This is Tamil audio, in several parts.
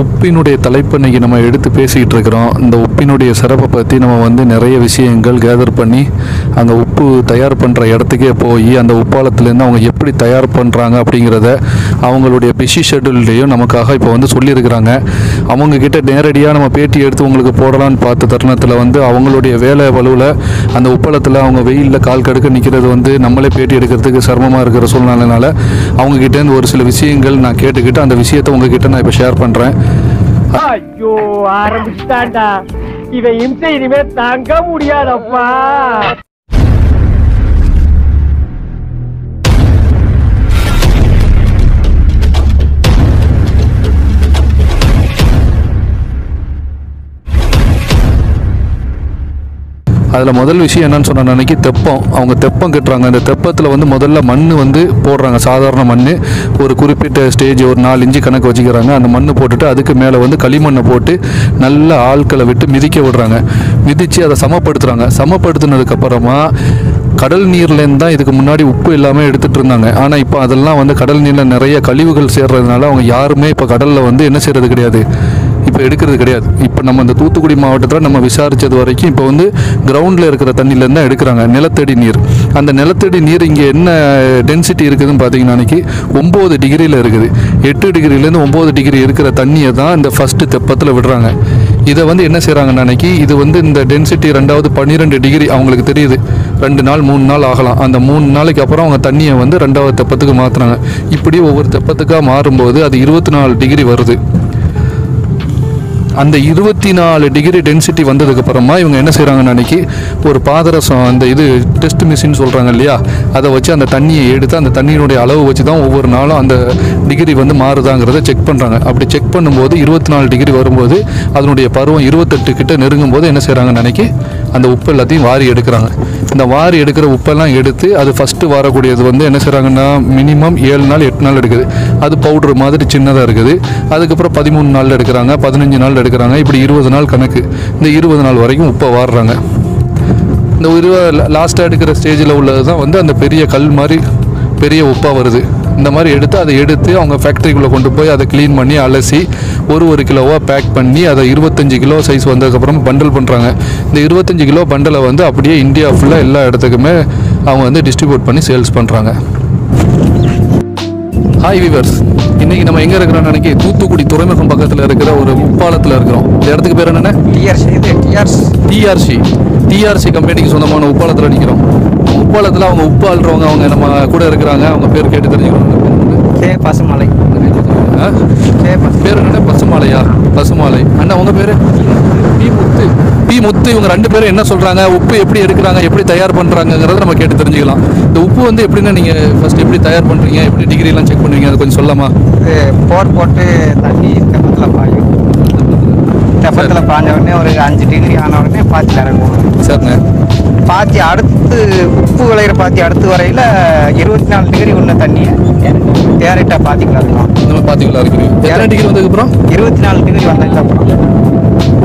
உப்பினுடைய தலைப்பு இன்னைக்கு நம்ம எடுத்து பேசிக்கிட்டு இருக்கிறோம். இந்த உப்பினுடைய சிறப்பை பற்றி நம்ம வந்து நிறைய விஷயங்கள் கேதர் பண்ணி அந்த உப்பு தயார் பண்ணுற இடத்துக்கே போய் அந்த உப்பாலத்துலேருந்து அவங்க எப்படி தயார் பண்ணுறாங்க அப்படிங்கிறத அவங்களுடைய பிஸி ஷெட்யூல்லையும் நமக்காக இப்போ வந்து சொல்லியிருக்கிறாங்க. அவங்கக்கிட்ட நேரடியாக நம்ம பேட்டி எடுத்து உங்களுக்கு போடலான்னு பார்த்த தருணத்தில் வந்து அவங்களுடைய வேலை வலுவில் அந்த உப்பளத்தில் அவங்க வெயிலில் கால் கடுக்க நிற்கிறது வந்து நம்மளே பேட்டி எடுக்கிறதுக்கு சிரமமாக இருக்கிற சூழ்நிலைனால அவங்கக்கிட்டேருந்து ஒரு சில விஷயங்கள் நான் கேட்டுக்கிட்டு அந்த விஷயத்தை உங்ககிட்ட நான் இப்போ ஷேர் பண்ணுறேன் ஐயோ ஆரம்பிச்சுட்டான்டா. இவன் இம்சை இனிமே தாங்க முடியாதப்பா. அதில் முதல் விஷயம் என்னன்னு சொன்ன அன்னைக்கு தெப்பம். அவங்க தெப்பம் கட்டுறாங்க. அந்த தெப்பத்தில் வந்து முதல்ல மண் வந்து போடுறாங்க. சாதாரண மண் ஒரு குறிப்பிட்ட ஸ்டேஜ் ஒரு நாலு இன்ச்சு கணக்கு வச்சுக்கிறாங்க. அந்த மண் போட்டுட்டு அதுக்கு மேலே வந்து களிமண்ணை போட்டு நல்ல ஆட்களை விட்டு மிதிக்க விடுறாங்க. மிதித்து அதை சமப்படுத்துகிறாங்க சமப்படுத்தினதுக்கப்புறமா கடல் நீர்லேருந்து தான் இதுக்கு முன்னாடி உப்பு இல்லாமல் எடுத்துகிட்டு இருந்தாங்க. ஆனால் இப்போ அதெல்லாம் வந்து கடல் நீரில் நிறைய கழிவுகள் சேர்றதுனால அவங்க யாருமே இப்போ கடலில் வந்து என்ன செய்கிறது கிடையாது. இப்போ எடுக்கிறது கிடையாது. இப்போ நம்ம இந்த தூத்துக்குடி மாவட்டத்தில் நம்ம விசாரித்தது வரைக்கும் இப்போ வந்து கிரவுண்டில் இருக்கிற தண்ணியிலேருந்து தான் எடுக்கிறாங்க. நிலத்தடி நீர். அந்த நிலத்தடி நீர் இங்கே என்ன டென்சிட்டி இருக்குதுன்னு பார்த்தீங்கன்னா அன்னைக்கு ஒம்பது டிகிரியில் இருக்குது. எட்டு டிகிரிலேருந்து ஒம்பது டிகிரி இருக்கிற தண்ணியை தான் இந்த ஃபஸ்ட்டு தெப்பத்தில் விடுறாங்க. இதை வந்து என்ன செய்கிறாங்கன்னு அன்னைக்கு இது வந்து இந்த டென்சிட்டி ரெண்டாவது பன்னிரெண்டு டிகிரி அவங்களுக்கு தெரியுது. ரெண்டு நாள் மூணு நாள் ஆகலாம். அந்த மூணு நாளைக்கு அப்புறம் அவங்க தண்ணியை வந்து ரெண்டாவது தெப்பத்துக்கு மாற்றுறாங்க இப்படி ஒவ்வொரு தெப்பத்துக்காக மாறும்போது அது இருபத்தி நாலு டிகிரி வருது. அந்த இருபத்தி நாலு டிகிரி டென்சிட்டி வந்ததுக்கு அப்புறமா இவங்க என்ன செய்கிறாங்கன்னு அன்னைக்கு ஒரு பாதரசம் அந்த இது டெஸ்ட் மிஷின் சொல்கிறாங்க இல்லையா? அதை வச்சு அந்த தண்ணியை எடுத்து அந்த தண்ணியினுடைய அளவு வச்சு தான் ஒவ்வொரு நாளும் அந்த டிகிரி வந்து மாறுதாங்கிறத செக் பண்ணுறாங்க அப்படி செக் பண்ணும்போது இருபத்தி நாலு டிகிரி வரும்போது அதனுடைய பருவம் இருபத்தெட்டு கிட்ட நெருங்கும் போது என்ன செய்கிறாங்கன்னு அன்னைக்கு அந்த உப்பு எல்லாத்தையும் வாரி எடுக்கிறாங்க. இந்த வாரி எடுக்கிற உப்பெல்லாம் எடுத்து அது ஃபஸ்ட்டு வரக்கூடியது வந்து என்ன செய்கிறாங்கன்னா மினிமம் ஏழு நாள் எட்டு நாள் எடுக்குது. அது பவுட்ரு மாதிரி சின்னதாக இருக்குது. அதுக்கப்புறம் பதிமூணு நாள் எடுக்கிறாங்க பதினஞ்சு நாள் எடுக்கிறாங்க இப்படி இருபது நாள் கணக்கு. இந்த இருபது நாள் வரைக்கும் உப்பை வாடுறாங்க இந்த இருபது லாஸ்ட்டாக எடுக்கிற ஸ்டேஜில் உள்ளது தான் வந்து அந்த பெரிய கல் மாதிரி பெரிய உப்பாக வருது. இந்த மாதிரி எடுத்து அதை எடுத்து அவங்க ஃபேக்ட்ரிக்குள்ளே கொண்டு போய் அதை க்ளீன் பண்ணி அலசி ஒரு ஒரு கிலோவாக பேக் பண்ணி அதை இருபத்தஞ்சி கிலோ சைஸ் வந்ததுக்கப்புறம் பண்டல் பண்ணுறாங்க இந்த இருபத்தஞ்சி கிலோ பண்டலை வந்து அப்படியே இந்தியா ஃபுல்லாக எல்லா இடத்துக்குமே அவங்க வந்து டிஸ்ட்ரிபியூட் பண்ணி சேல்ஸ் பண்ணுறாங்க ஹாய் விவர்ஸ் இன்னைக்கு நம்ம எங்கே இருக்கிறோம்னு நினைக்கி தூத்துக்குடி துறைமுகம் பக்கத்தில் இருக்கிற ஒரு உப்பாலத்தில் இருக்கிறோம். இந்த இடத்துக்கு பேர் என்னென்ன? டிஆர்ஸ் இது டிஆர்சி டிஆர்சி கம்பெனிக்கு சொந்தமான உப்பாலத்தில் நிற்கிறோம் உப்பாலத்தில் அவங்க உப்பு ஆள்றவங்க அவங்க நம்ம கூட இருக்கிறாங்க. அவங்க பேர் கேட்டு தெரிஞ்சுக்கணும் பசுமலை. பேர் என்ன பசுமாலையா? பசுமாலை. அண்ணா உங்க பேரு? பி முத்து. பி முத்து இவங்க ரெண்டு பேரும் என்ன சொல்றாங்க? உப்பு எப்படி எடுக்கிறாங்க? எப்படி தயார் பண்றாங்கங்கிறத நம்ம கேட்டு தெரிஞ்சுக்கலாம். இந்த உப்பு வந்து எப்படின்னா நீங்க ஃபர்ஸ்ட் எப்படி தயார் பண்றீங்க? எப்படி டிகிரி எல்லாம் செக் பண்ணுவீங்க? அதை கொஞ்சம் சொல்லலாமா? இது போர் போட்டு தண்ணி தெப்பத்தில் பாயும். தெப்பத்தில் பாஞ்ச உடனே ஒரு அஞ்சு டிகிரி ஆன உடனே பாத்தியில் இறங்குவோம் சரிண்ணே. பாத்தி அடுத்து உப்பு விளையிற பாத்தி அடுத்து வரையில் இருபத்தி நாலு டிகிரி உள்ள தண்ணியை டேரெக்டாக பாத்திக்குள்ள பாத்தீங்களா இருக்கிறீங்க எத்தனை டிகிரி வந்ததுக்கு அப்புறம் இருபத்தி நாலு டிகிரி வந்ததுக்கு அப்புறம்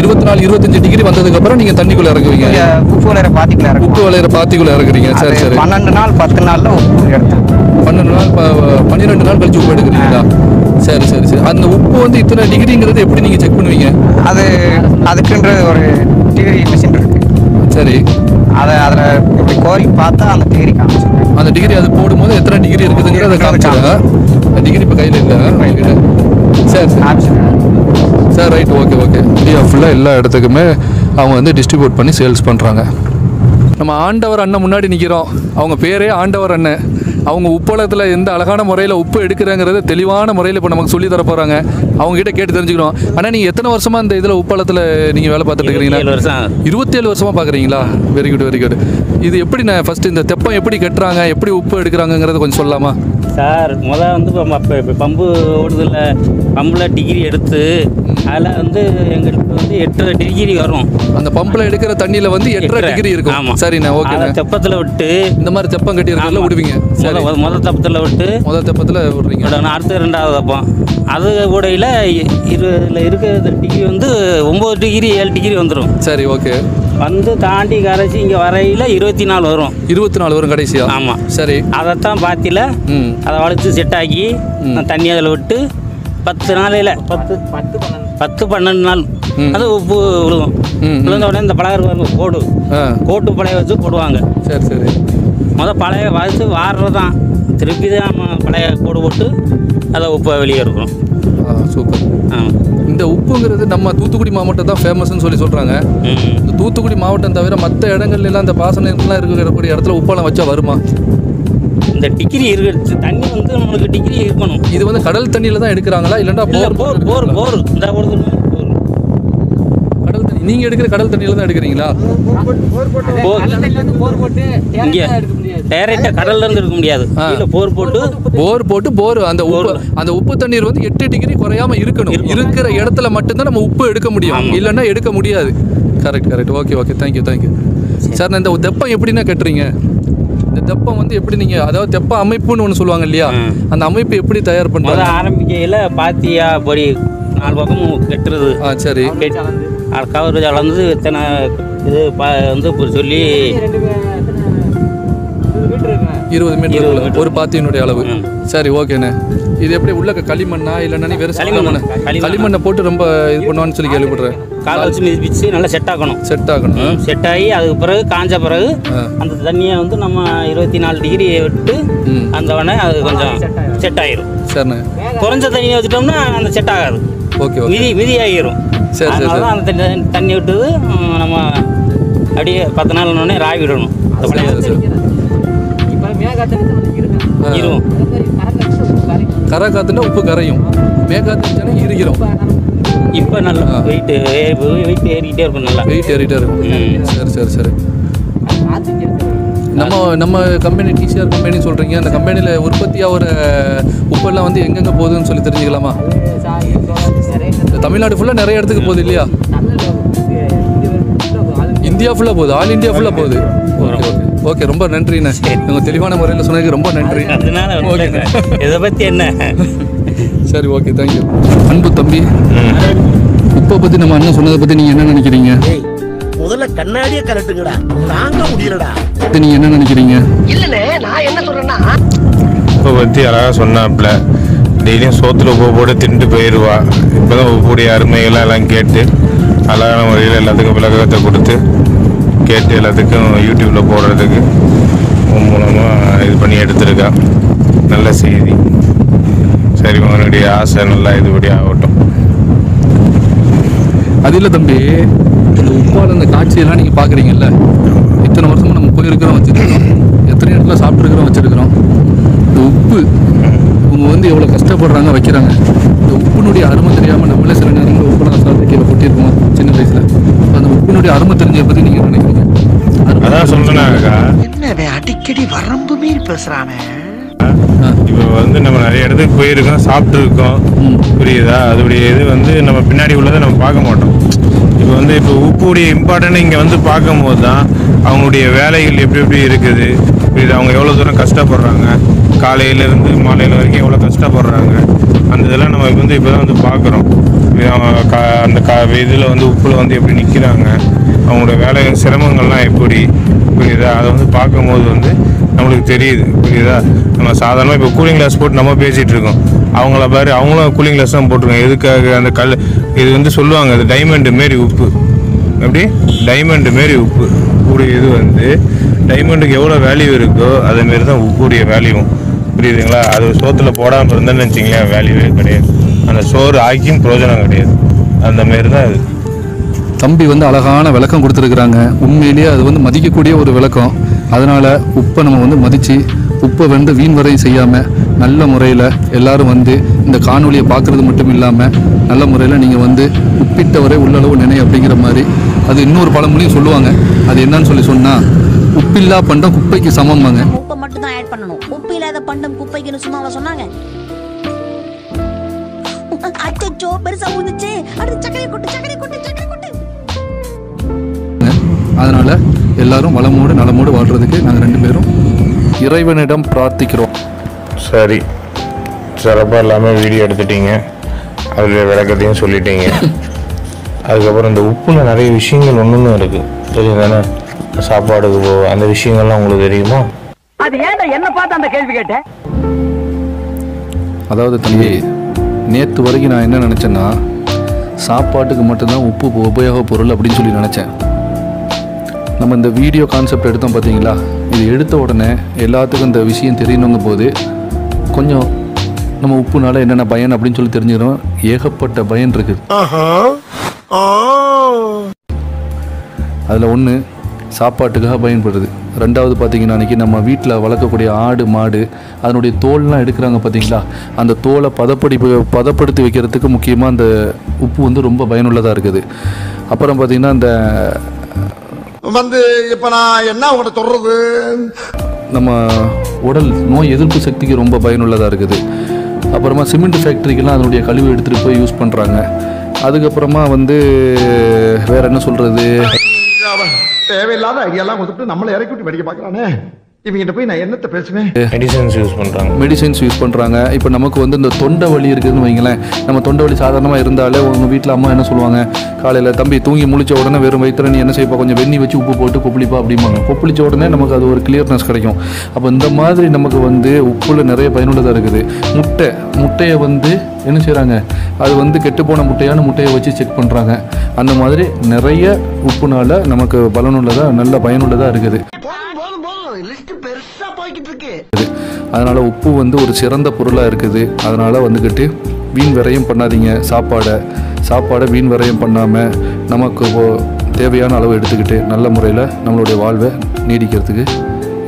இருபத்தி நாலு இருபத்தஞ்சு டிகிரி வந்ததுக்கு அப்புறம் நீங்க தண்ணிக்குள்ள இறங்குவீங்க. உப்பு விளையிற பாத்திக்குள்ள உப்பு விளையிற பாத்திக்குள்ள இறங்குறீங்க. சரி சரி. பன்னெண்டு நாள் பத்து நாள்ல உப்பு பன்னெண்டு நாள் பன்னிரெண்டு நாள் கழிச்சு உப்பு எடுக்கிறீங்களா? சரி சரி சரி. அந்த உப்பு வந்து இத்தனை டிகிரிங்கிறது எப்படி நீங்க செக் பண்ணுவீங்க? அது அதுக்குன்ற ஒரு டிகிரி மிஷின் இருக்கு. சரி. அதை அதில் இப்படி கோரி பார்த்தா அந்த டிகிரி காமிச்சிருக்கு அந்த டிகிரி அது போடும்போது எத்தனை டிகிரி இருக்குதுங்கிறத காமிச்சிருங்க டிகிரி இப்போ கையில் இல்லை. சரி சரி. Sir right okay okay India ஃபுல்லாக எல்லா இடத்துக்குமே அவங்க வந்து டிஸ்ட்ரிபியூட் பண்ணி சேல்ஸ் பண்ணுறாங்க நம்ம ஆண்டவர் அண்ணன் முன்னாடி நிற்கிறோம் அவங்க பேரே ஆண்டவர் அண்ணன். அவங்க உப்பளத்தில் எந்த அழகான முறையில் உப்பு எடுக்கிறாங்கிறத தெளிவான முறையில் இப்போ நமக்கு சொல்லி தர போகிறாங்க அவங்க கிட்ட கேட்டு தெரிஞ்சுக்கிறோம். ஆனால் நீங்கள் எத்தனை வருஷமாக இந்த இதில் உப்பளத்தில் நீங்கள் வேலை பார்த்துட்டு இருக்கிறீங்களா இருபத்தேழு வருஷமாக பார்க்குறீங்களா வெரி குட் வெரி குட் இது எப்படி நான் ஃபஸ்ட்டு இந்த தெப்பம் எப்படி கட்டுறாங்க எப்படி உப்பு எடுக்கிறாங்கங்கிறத கொஞ்சம் சொல்லலாமா? சார் முத வந்து இப்போ பம்பு ஓடுதில்ல பம்பில் டிகிரி எடுத்து அதில் வந்து எங்களுக்கு வந்து எட்டரை டிகிரி வரும். அந்த பம்பில் எடுக்கிற தண்ணியில் வந்து எட்டரை டிகிரி இருக்கும். ஆமாம் சரிண்ணே அதை ஓகேண்ணே. தெப்பத்தில் விட்டு இந்த மாதிரி தெப்பம் கட்டி இருக்கிறதுல. விடுவீங்க. சரி. முத முத தெப்பத்தில் விட்டு முதல் தெப்பத்தில் விடுறீங்க. அடுத்து ரெண்டாவது தெப்பம். அது கூடையில் இதில் இருக்கிற டிகிரி வந்து ஒம்பது டிகிரி ஏழு டிகிரி வந்துடும் சரி ஓகே. வந்து தாண்டி கரைச்சி இங்கே வரையில் இருபத்தி நாலு வரும். இருபத்தி நாலு வரும் கடைசியா? ஆமாம் சரி. அதைத்தான் பாத்தியில் அதை வளைச்சு செட் ஆக்கி. தண்ணி அதில் விட்டு பத்து நாளையில் பத்து பத்து பத்து பன்னெண்டு நாள். அது உப்பு விழுகும். விழுந்த உடனே இந்த பலகர் கோடு கோட்டு பழைய வச்சு போடுவாங்க. சரி சரி. முத பழைய வச்சு வாடுறது தான் திருப்பி தான் நம்ம பழைய கோடு போட்டு அதை உப்பை வெளியே ஆ சூப்பர். ஆமாம் இந்த உப்புங்கிறது நம்ம தூத்துக்குடி மாவட்டம் தான் ஃபேமஸ்னு சொல்லி சொல்கிறாங்க தூத்துக்குடி மாவட்டம் தவிர மற்ற இடங்கள்ல எல்லாம் இந்த பாசனம்லாம் இருக்கக்கூடிய இடத்துல உப்பெல்லாம் வச்சா வருமா? இந்த டிகிரி இருக்கு தண்ணி வந்து நம்மளுக்கு டிகிரி இருக்கணும். இது வந்து கடல் தண்ணியில தான் எடுக்கிறாங்களா? இல்லைன்னா இல்லை போர் போர் போர் போர். இந்த ஒரு போர் கடல் தண்ணி நீங்க எடுக்கிற கடல் தண்ணியில தான் எடுக்கிறீங்களா? போர் போர் போட்டு இங்கே எடுக்க முடியாது. டைரெக்டாக கடல்ல இருந்து எடுக்க முடியாது. போர் போட்டு போர் போட்டு போர் அந்த உப்பு. அந்த உப்பு தண்ணீர் வந்து எட்டு டிகிரி குறையாம இருக்கணும். இருக்கிற இடத்துல மட்டும்தான் நம்ம உப்பு எடுக்க முடியும். இல்லைன்னா எடுக்க முடியாது. Correct correct okay okay thank you thank you sir. நான் இந்த தெப்பம் எப்படின்னா கட்டுறீங்க? இந்த தெப்பம் வந்து எப்படி நீங்க அதாவது தெப்ப அமைப்புன்னு ஒன்று சொல்லுவாங்க இல்லையா. அந்த அமைப்பு எப்படி தயார் பண்றாங்க? ஆரம்பிக்கையில் பாத்தியா பொடி நாலு பக்கமும் கெட்டுறது ஆ சரி. கவர் அளந்து இத்தனை இது ப வந்து இப்ப சொல்லி இருபது மீட்டர். ஒரு பாத்தியினுடைய அளவு. சரி ஓகேண்ணே. இது எப்படி உள்ள களிமண்ணா இல்லைன்னா வெறும் களிமண். களிமண்ணை களிமண். களிமண்ணை போட்டு ரொம்ப இது பண்ணுவான்னு சொல்லி கேள்விப்படுறேன். காலை வச்சு மிதிப்பிச்சு நல்லா செட் ஆக்கணும். செட் ஆகணும் செட் ஆகி அதுக்கு பிறகு காஞ்ச பிறகு. அந்த தண்ணியை வந்து நம்ம இருபத்தி நாலு டிகிரி விட்டு அந்த உடனே அது கொஞ்சம் செட் ஆயிரும். சரிண்ணே. குறைஞ்ச தண்ணியை வச்சுட்டோம்னா அந்த செட் ஆகாது. Okay okay. மிதி மிதி ஆகிரும் சரி, சரி, அதனால தான் அந்த தண்ணி தண்ணி விட்டது. நம்ம அப்படியே பத்து நாள் உடனே ராவி விடணும். இருக்கும் கரை காத்துனா உப்பு கரையும். மேகாத்துனா இறுகிறோம் இப்போ நல்லா. வெயிட் வெயிட் ஏறிக்கிட்டே இருக்கும் நல்லா. வெயிட் ஏறிட்டே இருக்கும். ம். சரி சரி சரி. நம்ம நம்ம கம்பெனி டிசிஆர் கம்பெனி சொல்கிறீங்க அந்த கம்பெனியில் உற்பத்தியாக ஒரு உப்பெல்லாம் வந்து எங்கெங்கே போகுதுன்னு சொல்லி தெரிஞ்சுக்கலாமா? தமிழ்நாடு ஃபுல்லாக நிறைய இடத்துக்கு போகுது இல்லையா? இந்தியா ஃபுல்லாக போகுது. ஆல் இந்தியா ஃபுல்லாக போகுது. Okay okay. ஓகே ரொம்ப நன்றிண்ணே உங்கள் தெளிவான முறையில் சொன்னதுக்கு ரொம்ப நன்றி. அதனால இதை பற்றி என்ன? சரி ஓகே தேங்க்யூ அன்பு தம்பி உப்பை பற்றி நம்ம அண்ணன் சொன்னதை பற்றி நீங்கள் என்ன நினைக்கிறீங்க? முதல்ல கண்ணாடியே கலட்டுங்கடா தாங்க முடியலடா. நீங்கள் என்ன நினைக்கிறீங்க? இல்லனே நான் என்ன சொல்றேன்னா உப்பை பற்றி அழகாக சொன்னாப்புல. டெய்லியும் சோத்துல உப்பு போட்டு தின்ட்டு போயிடுவா இப்போ தான் உப்புடைய அருமைகள்லாம் எல்லாம் கேட்டு அழகான முறையில் எல்லாத்துக்கும் விளக்கத்தை கொடுத்து கேட்டு எல்லாத்துக்கும் யூடியூப்பில் போடுறதுக்கு மூலமாக இது பண்ணி எடுத்திருக்கா. நல்ல செய்தி. சரி உன்னுடைய ஆசை நல்லா இதுபடி ஆகட்டும். அது இல்லை தம்பி இந்த உப்பால் அந்த காட்சியெல்லாம் நீங்கள் பார்க்குறீங்கல்ல இத்தனை வருஷமும் நம்ம போயிருக்கிறோம் வச்சுருக்கிறோம். எத்தனை இடத்துல சாப்பிட்ருக்கிறோம் வச்சுருக்கிறோம். இந்த உப்பு இவங்க வந்து எவ்வளோ கஷ்டப்படுறாங்க வைக்கிறாங்க. இந்த உப்பினுடைய அருமை தெரியாமல் நம்மளே சில நேரங்களில் உப்பு நான் சாப்பிட்டு கீழே கொட்டியிருக்கோம் சின்ன வயசில். அந்த உப்பினுடைய அருமை தெரிஞ்சதை பற்றி நீங்கள் நினைக்கிறீங்க? அதான் என்ன அடிக்கடி வரம்பு மீறி பேசுறானே. இப்போ வந்து நம்ம நிறைய இடத்துக்கு போயிருக்கோம் சாப்பிட்ருக்கோம் ம். புரியுதா? அதோடைய இது வந்து நம்ம பின்னாடி உள்ளதை நம்ம பார்க்க மாட்டோம். இப்போ வந்து இப்போ உப்புடைய இம்பார்ட்டன்ட் இங்கே வந்து பார்க்கும்போது தான் அவங்களுடைய வேலைகள் எப்படி எப்படி இருக்குது புரியுது? அவங்க எவ்வளோ தூரம் கஷ்டப்படுறாங்க காலையிலேருந்து மாலையில் வரைக்கும் எவ்வளோ கஷ்டப்படுறாங்க. அந்த இதெல்லாம் நம்ம வந்து இப்போ தான் வந்து பார்க்குறோம். அந்த கா இதில் வந்து உப்பில் வந்து எப்படி நிற்கிறாங்க அவங்களோட வேலை சிரமங்கள்லாம் எப்படி புரியுதா? அதை வந்து பார்க்கும்போது வந்து நம்மளுக்கு தெரியுது புரியுதா? நம்ம சாதாரணமாக இப்போ கூலிங் கிளாஸ் போட்டு நம்ம பேசிகிட்டு இருக்கோம். அவங்கள பாரு அவங்களும் கூலிங் கிளாஸ் தான் போட்டிருக்காங்க. எதுக்காக அந்த கல் இது வந்து சொல்லுவாங்க அது டைமண்ட் மாரி உப்பு. எப்படி? டைமண்ட் மாரி உப்பு. உப்புடைய இது வந்து டைமண்டுக்கு எவ்வளோ வேல்யூ இருக்கோ அதேமாரி தான் உப்புடைய வேல்யூவும் புரியுதுங்களா? அது சோத்தில் போடாமல் இருந்தேன்னு வச்சிங்களேன் வேல்யூவே கிடையாது. அந்த சோறு ஆக்கியும் பிரயோஜனம் கிடையாது. அந்த மாரி தான் இது தம்பி வந்து அழகான விளக்கம் கொடுத்துருக்குறாங்க. உண்மையிலேயே அது வந்து மதிக்கக்கூடிய ஒரு விளக்கம். அதனால் உப்பை நம்ம வந்து மதித்து உப்பை வந்து வீண் வரையும் செய்யாமல் நல்ல முறையில் எல்லாரும் வந்து இந்த காணொலியை பார்க்குறது மட்டும் இல்லாமல் நல்ல முறையில் நீங்கள் வந்து உப்பிட்டவரை உள்ளளவு நினை அப்படிங்கிற மாதிரி அது இன்னொரு பழமொழியும் சொல்லுவாங்க. அது என்னன்னு சொல்லி சொன்னால் உப்பில்லா பண்டம் குப்பைக்கு சமம்பாங்க. உப்பை மட்டும் தான் ஆட் பண்ணணும் பண்டம் குப்பைக்குன்னு சும்மாவா சொன்னாங்க. அச்சோ பெருசா ஊந்துச்சு. அடுத்து சக்கரை கொட்டு சக்கரை கொட்டு சக்கரை கொட்டு. அதனால் எல்லாரும் வளமோடு நலமோடு வாழ்கிறதுக்கு நாங்கள் ரெண்டு பேரும் இறைவனிடம் பிரார்த்திக்கிறோம். சரி. சிறப்பாக எல்லாமே வீடியோ எடுத்துட்டீங்க. அதில் விளக்கத்தையும் சொல்லிட்டீங்க. அதுக்கப்புறம் இந்த உப்புல நிறைய விஷயங்கள் ஒன்று இருக்குது தெரியும் தானே சாப்பாடுக்கு போ அந்த விஷயங்கள்லாம் உங்களுக்கு தெரியுமா? அது ஏன்டா என்ன பார்த்து அந்த கேள்வி கேட்ட? அதாவது தம்பி நேற்று வரைக்கும் நான் என்ன நினச்சேன்னா சாப்பாட்டுக்கு மட்டும்தான் உப்பு உபயோக பொருள் அப்படின்னு சொல்லி நினச்சேன். நம்ம இந்த வீடியோ கான்செப்ட் எடுத்தோம் பார்த்தீங்களா இது எடுத்த உடனே எல்லாத்துக்கும் இந்த விஷயம் தெரியணுங்க போது கொஞ்சம் நம்ம உப்புனால என்னென்ன பயன் அப்படின்னு சொல்லி தெரிஞ்சுக்கிறோம். ஏகப்பட்ட பயன் இருக்குது அதில் ஒன்று சாப்பாட்டுக்காக பயன்படுது. ரெண்டாவது பார்த்தீங்கன்னா அன்றைக்கி நம்ம வீட்டில் வளர்க்கக்கூடிய ஆடு மாடு அதனுடைய தோல்லாம் எடுக்கிறாங்க பார்த்தீங்களா அந்த தோலை பதப்படி பதப்படுத்தி வைக்கிறதுக்கு முக்கியமாக அந்த உப்பு வந்து ரொம்ப பயனுள்ளதாக இருக்குது. அப்புறம் பார்த்திங்கன்னா அந்த வந்து இப்ப நான் என்ன உங்கள்ட்ட சொல்றது? நம்ம உடல் நோய் எதிர்ப்பு சக்திக்கு ரொம்ப பயனுள்ளதாக இருக்குது. அப்புறமா சிமெண்ட் ஃபேக்ட்ரிக்கெல்லாம் அதனுடைய கழிவு எடுத்துகிட்டு போய் யூஸ் பண்ணுறாங்க அதுக்கப்புறமா வந்து வேற என்ன சொல்கிறது தேவையில்லாத ஐடியாலாம் கொடுத்துட்டு நம்மளை இறக்கி விட்டு வெடிக்க பார்க்கறானே? இவங்கிட்ட போய் நான் என்னத்த பேசுவேன்? மெடிசன்ஸ் யூஸ் பண்ணுறாங்க மெடிசின்ஸ் யூஸ் பண்ணுறாங்க இப்போ நமக்கு வந்து இந்த தொண்டை வலி இருக்குதுன்னு வைங்களேன் நம்ம தொண்டை வலி சாதாரணமாக இருந்தாலே உங்கள் வீட்டில் அம்மா என்ன சொல்லுவாங்க? காலையில் தம்பி தூங்கி முழிச்ச உடனே வெறும் வயிற்றுல நீ என்ன செய்ப்பா கொஞ்சம் வெந்நி வச்சு உப்பு போட்டு கொப்பளிப்பா அப்படிம்பாங்க. கொப்பளிச்ச உடனே நமக்கு அது ஒரு கிளியர்னஸ் கிடைக்கும். அப்போ இந்த மாதிரி நமக்கு வந்து உப்புல நிறைய பயனுள்ளதாக இருக்குது. முட்டை முட்டையை வந்து என்ன செய்கிறாங்க அது வந்து கெட்டுப்போன முட்டையான முட்டையை வச்சு செக் பண்ணுறாங்க அந்த மாதிரி நிறைய உப்புனால நமக்கு பலனுள்ளதாக நல்ல பயனுள்ளதாக இருக்குது. அதனால் உப்பு வந்து ஒரு சிறந்த பொருளாக இருக்குது. அதனால் வந்துக்கிட்டு வீண் விரயம் பண்ணாதீங்க. சாப்பாடை சாப்பாடை வீண் விரயம் பண்ணாமல் நமக்கு தேவையான அளவு எடுத்துக்கிட்டு நல்ல முறையில் நம்மளுடைய வாழ்வை நீடிக்கிறதுக்கு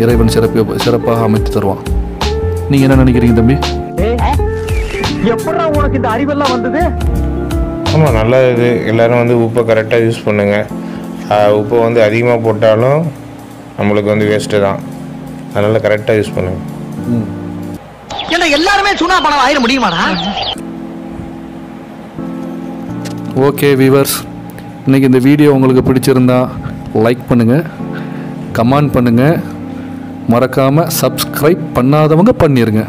இறைவன் சிறப்பு சிறப்பாக அமைத்து தருவான். நீங்கள் என்ன நினைக்கிறீங்க தம்பி? எப்படா உனக்கு இந்த அறிவெல்லாம் வந்தது? ஆமாம் நல்ல இது எல்லோரும் வந்து உப்பை கரெக்டாக யூஸ் பண்ணுங்கள் உப்பை வந்து அதிகமாக போட்டாலும் நம்மளுக்கு வந்து வேஸ்ட்டு தான். அதனால் கரெக்டாக யூஸ் பண்ணுங்கள் ஏன்னா எல்லாருமே சுனா பணம் ஆயிட முடியுமாடா? ஓகே வீவர்ஸ் இன்றைக்கி இந்த வீடியோ உங்களுக்கு பிடிச்சிருந்தா லைக் பண்ணுங்கள் கமெண்ட் பண்ணுங்கள் மறக்காமல் சப்ஸ்கிரைப் பண்ணாதவங்க பண்ணிடுங்க